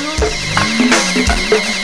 Música